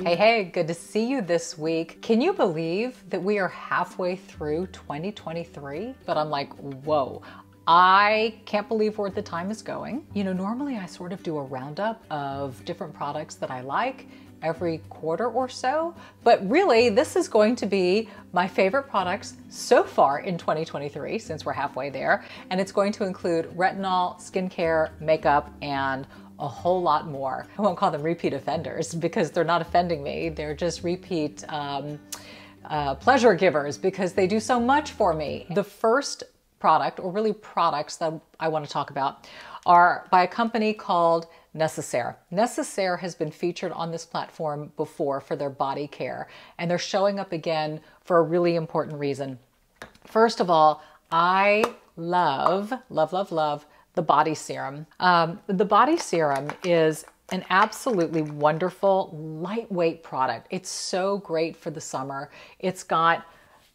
Hey, mm-hmm. hey, good to see you this week. Can you believe that we are halfway through 2023? But I'm like, whoa. I can't believe where the time is going. You know, normally I sort of do a roundup of different products that I like every quarter or so. But really, this is going to be my favorite products so far in 2023, since we're halfway there. And it's going to include retinol, skincare, makeup, and a whole lot more. I won't call them repeat offenders because they're not offending me. They're just repeat um, uh, pleasure givers because they do so much for me. The first product, or really products that I want to talk about, are by a company called Necessaire. Necessaire has been featured on this platform before for their body care, and they're showing up again for a really important reason. First of all, I love, love, love, love the body serum. Um, the body serum is an absolutely wonderful, lightweight product. It's so great for the summer. It's got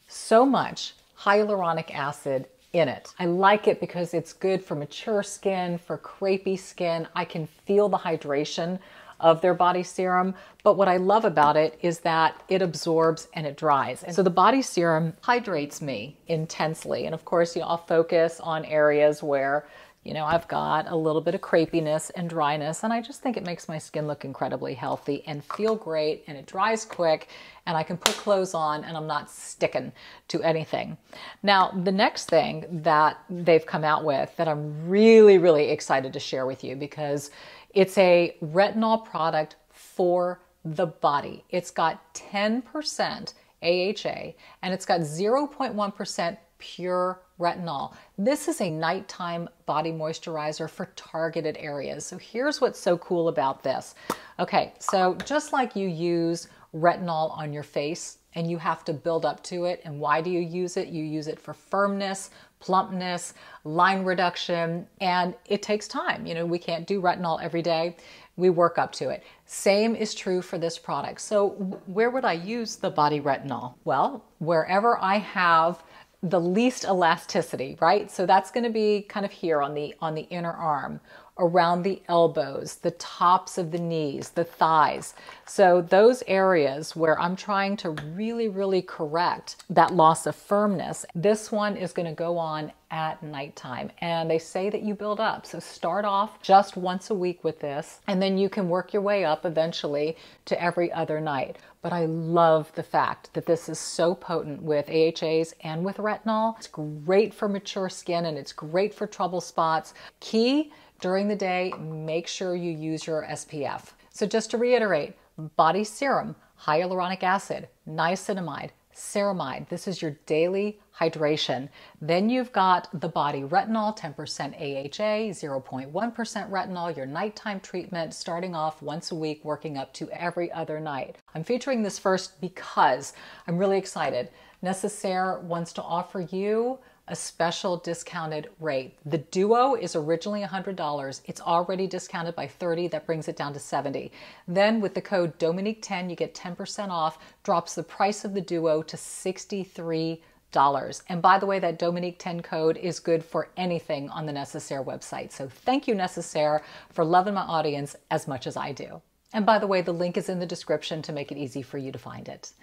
so much hyaluronic acid in it. I like it because it's good for mature skin, for crepey skin. I can feel the hydration of their body serum. But what I love about it is that it absorbs and it dries. And so the body serum hydrates me intensely. And of course, you know, I'll focus on areas where you know, I've got a little bit of crepiness and dryness, and I just think it makes my skin look incredibly healthy and feel great, and it dries quick, and I can put clothes on and I'm not sticking to anything. Now, the next thing that they've come out with that I'm really, really excited to share with you because it's a retinol product for the body. It's got 10% AHA and it's got 0.1% pure retinol. This is a nighttime body moisturizer for targeted areas. So here's what's so cool about this. Okay, so just like you use retinol on your face and you have to build up to it, and why do you use it? You use it for firmness, plumpness, line reduction, and it takes time. You know, we can't do retinol every day. We work up to it. Same is true for this product. So where would I use the body retinol? Well, wherever I have the least elasticity, right? So that's going to be kind of here on the on the inner arm, around the elbows, the tops of the knees, the thighs. So those areas where I'm trying to really really correct that loss of firmness, this one is going to go on at nighttime. And they say that you build up. So start off just once a week with this, and then you can work your way up eventually to every other night. But I love the fact that this is so potent with AHAs and with retinol. It's great for mature skin and it's great for trouble spots. Key during the day, make sure you use your SPF. So just to reiterate, body serum, hyaluronic acid, niacinamide, ceramide. This is your daily hydration. Then you've got the body retinol, 10% AHA, 0.1% retinol, your nighttime treatment, starting off once a week, working up to every other night. I'm featuring this first because I'm really excited. Necessaire wants to offer you a special discounted rate. The Duo is originally $100. It's already discounted by 30. That brings it down to 70. Then with the code Dominique10, you get 10% off, drops the price of the Duo to 63 dollars. And by the way, that Dominique 10 code is good for anything on the Necessaire website. So thank you, Necessaire, for loving my audience as much as I do. And by the way, the link is in the description to make it easy for you to find it.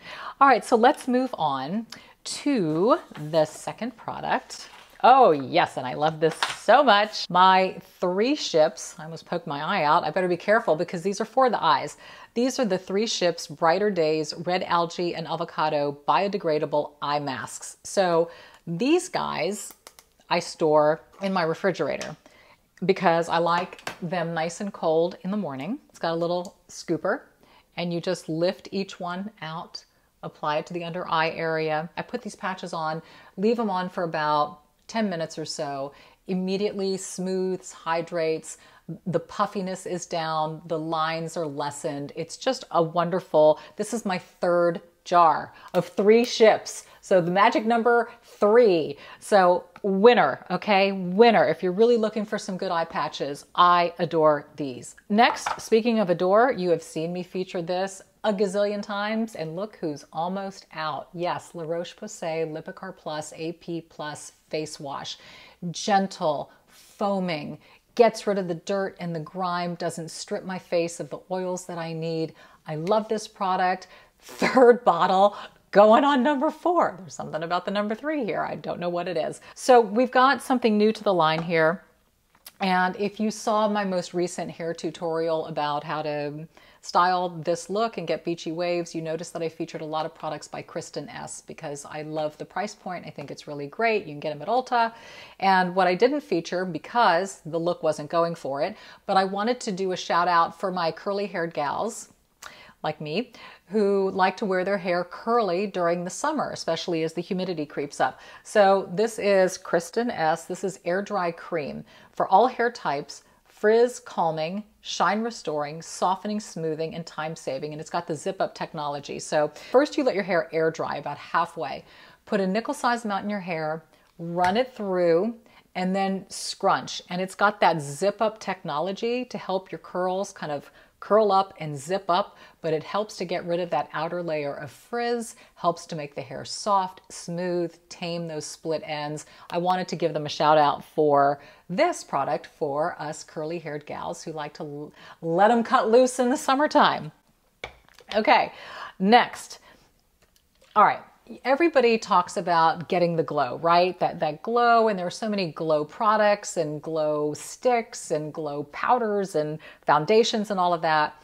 All right, so let's move on to the second product. Oh, yes, and I love this so much. My three ships, I almost poked my eye out. I better be careful because these are for the eyes. These are the three ships Brighter Days Red Algae and Avocado biodegradable eye masks. So these guys I store in my refrigerator because I like them nice and cold in the morning. It's got a little scooper and you just lift each one out apply it to the under eye area. I put these patches on, leave them on for about 10 minutes or so. Immediately smooths, hydrates, the puffiness is down, the lines are lessened. It's just a wonderful, this is my third jar of three ships. So the magic number three. So winner, okay? Winner. If you're really looking for some good eye patches, I adore these. Next, speaking of adore, you have seen me feature this a gazillion times and look who's almost out. Yes, La Roche-Posay Lipikar Plus AP Plus face wash. Gentle, foaming, gets rid of the dirt and the grime, doesn't strip my face of the oils that I need. I love this product. Third bottle, going on number four. There's something about the number three here. I don't know what it is. So we've got something new to the line here. And if you saw my most recent hair tutorial about how to style this look and get beachy waves, you notice that I featured a lot of products by Kristin Ess because I love the price point. I think it's really great. You can get them at Ulta. And what I didn't feature because the look wasn't going for it, but I wanted to do a shout out for my curly haired gals like me, who like to wear their hair curly during the summer, especially as the humidity creeps up. So this is Kristin Ess. This is Air Dry Cream for all hair types, frizz calming, shine restoring, softening, smoothing, and time saving. And it's got the zip up technology. So first you let your hair air dry about halfway. Put a nickel size amount in your hair, run it through, and then scrunch. And it's got that zip up technology to help your curls kind of curl up and zip up, but it helps to get rid of that outer layer of frizz, helps to make the hair soft, smooth, tame those split ends. I wanted to give them a shout out for this product for us curly haired gals who like to let them cut loose in the summertime. Okay, next. All right, everybody talks about getting the glow, right? That that glow, and there are so many glow products and glow sticks and glow powders and foundations and all of that.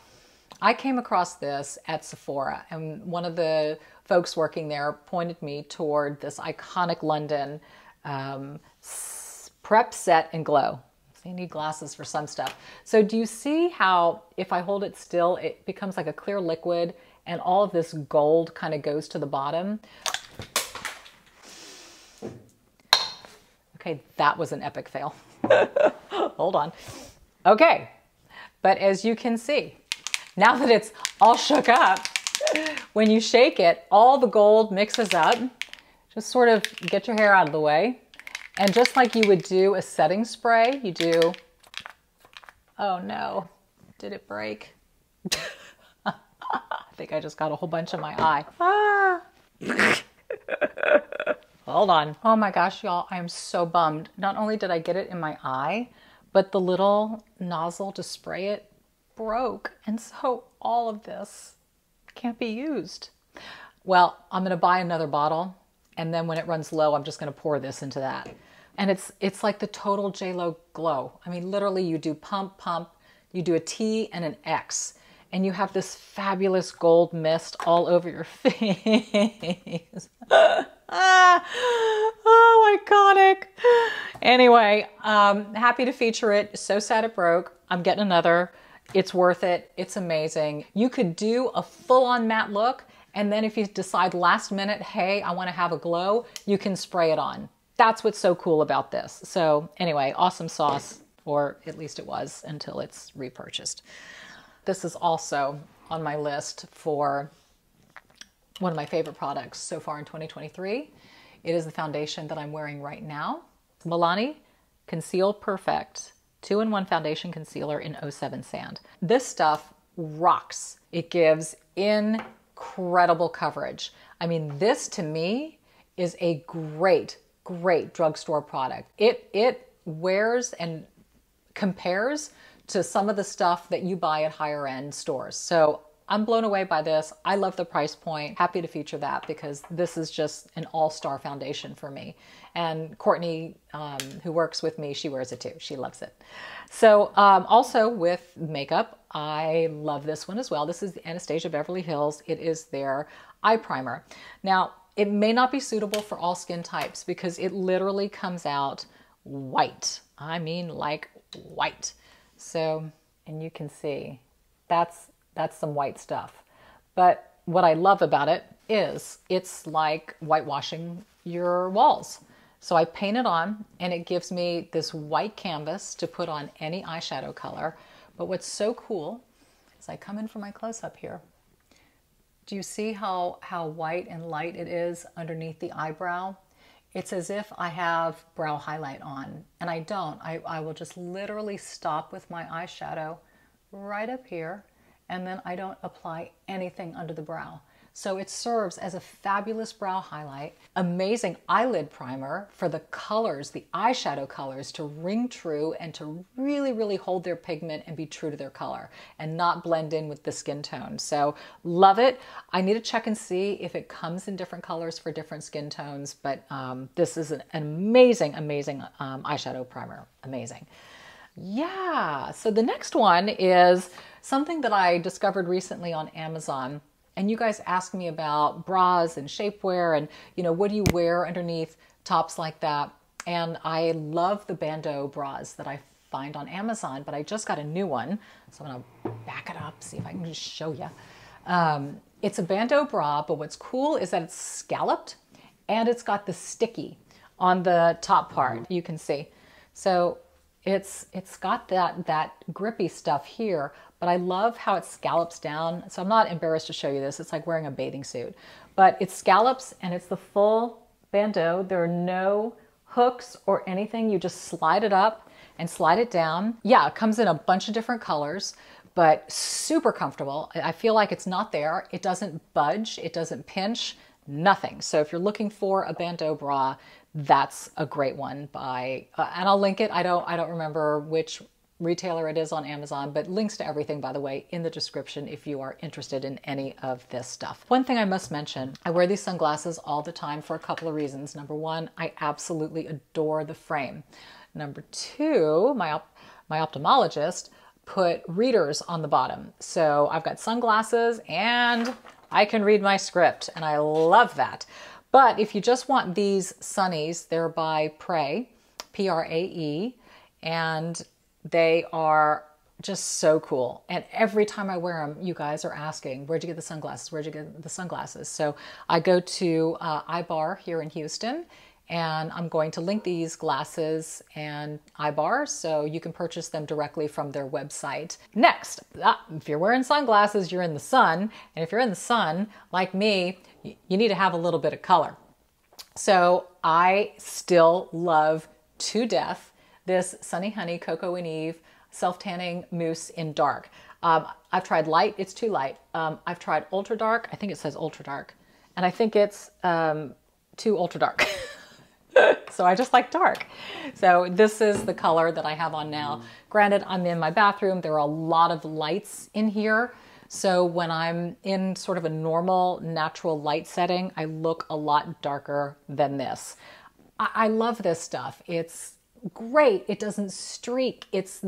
I came across this at Sephora, and one of the folks working there pointed me toward this iconic London um, prep set and glow. So you need glasses for some stuff. So do you see how if I hold it still, it becomes like a clear liquid and all of this gold kind of goes to the bottom. Okay, that was an epic fail. Hold on. Okay, but as you can see, now that it's all shook up, when you shake it, all the gold mixes up. Just sort of get your hair out of the way. And just like you would do a setting spray, you do, oh no, did it break? think I just got a whole bunch in my eye. Ah. Hold on. Oh my gosh, y'all, I am so bummed. Not only did I get it in my eye, but the little nozzle to spray it broke. And so all of this can't be used. Well, I'm going to buy another bottle and then when it runs low, I'm just going to pour this into that. And it's it's like the total J-Lo glow. I mean, literally you do pump, pump, you do a T and an X and you have this fabulous gold mist all over your face. ah, oh, iconic. Anyway, um, happy to feature it. So sad it broke. I'm getting another. It's worth it. It's amazing. You could do a full on matte look, and then if you decide last minute, hey, I want to have a glow, you can spray it on. That's what's so cool about this. So, anyway, awesome sauce, or at least it was until it's repurchased. This is also on my list for one of my favorite products so far in 2023. It is the foundation that I'm wearing right now. Milani Conceal Perfect 2-in-1 foundation concealer in 07 sand. This stuff rocks. It gives incredible coverage. I mean, this to me is a great, great drugstore product. It it wears and compares to some of the stuff that you buy at higher end stores. So I'm blown away by this. I love the price point. Happy to feature that because this is just an all star foundation for me. And Courtney, um, who works with me, she wears it too. She loves it. So, um, also with makeup, I love this one as well. This is the Anastasia Beverly Hills. It is their eye primer. Now, it may not be suitable for all skin types because it literally comes out white. I mean, like white. So, and you can see that's that's some white stuff. But what I love about it is it's like whitewashing your walls. So I paint it on and it gives me this white canvas to put on any eyeshadow color. But what's so cool is I come in for my close up here. Do you see how, how white and light it is underneath the eyebrow? It's as if I have brow highlight on, and I don't. I, I will just literally stop with my eyeshadow right up here, and then I don't apply anything under the brow. So it serves as a fabulous brow highlight, amazing eyelid primer for the colors, the eyeshadow colors to ring true and to really, really hold their pigment and be true to their color and not blend in with the skin tone. So love it. I need to check and see if it comes in different colors for different skin tones, but um, this is an, amazing, amazing um, eyeshadow primer. Amazing. Yeah, so the next one is something that I discovered recently on Amazon. And you guys asked me about bras and shapewear and, you know, what do you wear underneath tops like that? And I love the bandeau bras that I find on Amazon, but I just got a new one. So I'm gonna back it up, see if I can just show you. Um, it's a bandeau bra, but what's cool is that it's scalloped and it's got the sticky on the top part, you can see. So it's it's got that that grippy stuff here, but I love how it scallops down. So I'm not embarrassed to show you this. It's like wearing a bathing suit, but it scallops and it's the full bandeau. There are no hooks or anything. You just slide it up and slide it down. Yeah, it comes in a bunch of different colors, but super comfortable. I feel like it's not there. It doesn't budge. It doesn't pinch. Nothing. So if you're looking for a bandeau bra, that's a great one by, uh, and I'll link it. I don't, I don't remember which retailer it is on Amazon, but links to everything, by the way, in the description if you are interested in any of this stuff. One thing I must mention, I wear these sunglasses all the time for a couple of reasons. Number one, I absolutely adore the frame. Number two, my, op my ophthalmologist put readers on the bottom. So I've got sunglasses and I can read my script and I love that. But if you just want these sunnies, they're by Prae, P-R-A-E, and they are just so cool. And every time I wear them, you guys are asking, where'd you get the sunglasses? Where'd you get the sunglasses? So I go to uh, Eyebar here in Houston and I'm going to link these glasses and Eyebar so you can purchase them directly from their website. Next, ah, if you're wearing sunglasses, you're in the sun. And if you're in the sun, like me, you need to have a little bit of color. So I still love to death this Sunny Honey Coco and Eve self-tanning mousse in dark. Um, I've tried light, it's too light. Um, I've tried ultra dark, I think it says ultra dark, and I think it's um, too ultra dark. so I just like dark. So this is the color that I have on now. Mm. Granted, I'm in my bathroom. There are a lot of lights in here. So when I'm in sort of a normal natural light setting, I look a lot darker than this. I, I love this stuff. It's great. It doesn't streak. It's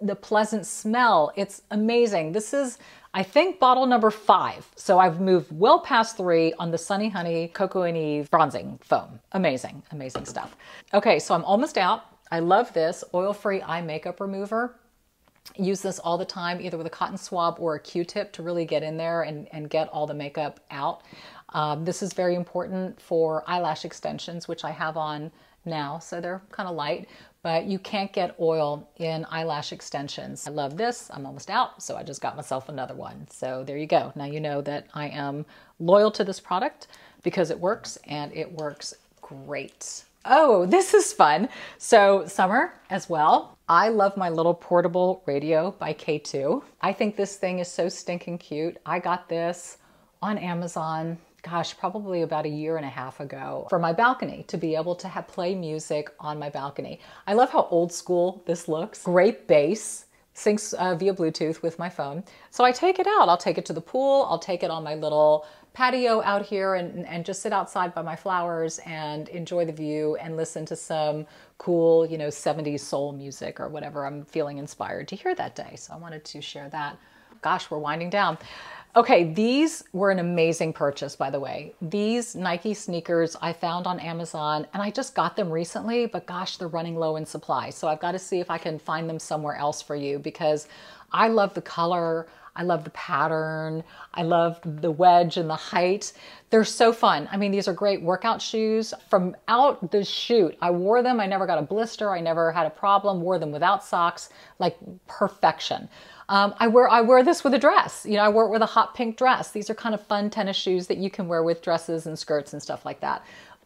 the pleasant smell. It's amazing. This is, I think, bottle number five. So I've moved well past three on the Sunny Honey Coco and Eve bronzing foam. Amazing, amazing stuff. Okay, so I'm almost out. I love this oil-free eye makeup remover. Use this all the time, either with a cotton swab or a Q-tip to really get in there and, and get all the makeup out. Um, this is very important for eyelash extensions, which I have on now, so they're kind of light, but you can't get oil in eyelash extensions. I love this. I'm almost out, so I just got myself another one. So there you go. Now you know that I am loyal to this product because it works and it works great. Oh, this is fun. So summer as well. I love my little portable radio by K2. I think this thing is so stinking cute. I got this on Amazon gosh, probably about a year and a half ago for my balcony to be able to have play music on my balcony. I love how old school this looks. Great bass, syncs uh, via Bluetooth with my phone. So I take it out. I'll take it to the pool. I'll take it on my little patio out here and, and just sit outside by my flowers and enjoy the view and listen to some cool, you know, 70s soul music or whatever I'm feeling inspired to hear that day. So I wanted to share that. Gosh, we're winding down. Okay, these were an amazing purchase, by the way. These Nike sneakers I found on Amazon and I just got them recently, but gosh, they're running low in supply. So I've got to see if I can find them somewhere else for you because I love the color. I love the pattern. I love the wedge and the height. They're so fun. I mean, these are great workout shoes. From out the chute, I wore them. I never got a blister. I never had a problem. Wore them without socks, like perfection. Um, I wear I wear this with a dress. You know, I wear it with a hot pink dress. These are kind of fun tennis shoes that you can wear with dresses and skirts and stuff like that.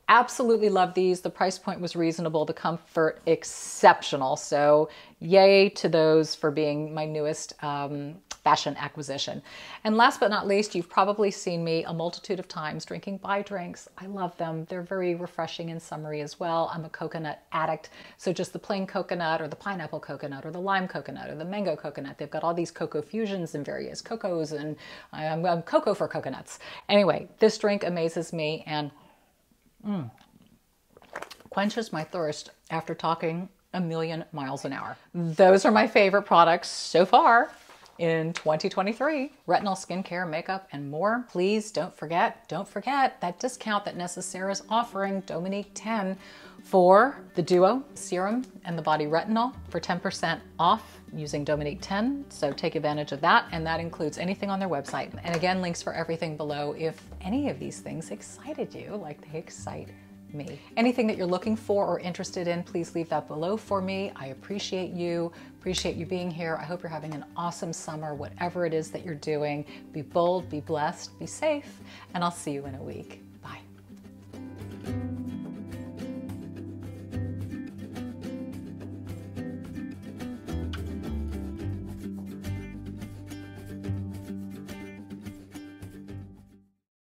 Absolutely love these. The price point was reasonable. The comfort exceptional. So yay to those for being my newest um, fashion acquisition. And last but not least, you've probably seen me a multitude of times drinking Bai drinks. I love them. They're very refreshing and summery as well. I'm a coconut addict. So just the plain coconut or the pineapple coconut or the lime coconut or the mango coconut. They've got all these cocoa fusions and various cocos and I'm, I'm cocoa for coconuts. Anyway, this drink amazes me and mm, quenches my thirst after talking a million miles an hour. Those are my favorite products so far in 2023. Retinol skincare, makeup, and more. Please don't forget, don't forget that discount that Necessaire is offering, Dominique 10, for the Duo Serum and the Body Retinol for 10% off using Dominique 10. So take advantage of that, and that includes anything on their website. And again, links for everything below if any of these things excited you like they excite me. Anything that you're looking for or interested in, please leave that below for me. I appreciate you, appreciate you being here. I hope you're having an awesome summer, whatever it is that you're doing. Be bold, be blessed, be safe, and I'll see you in a week.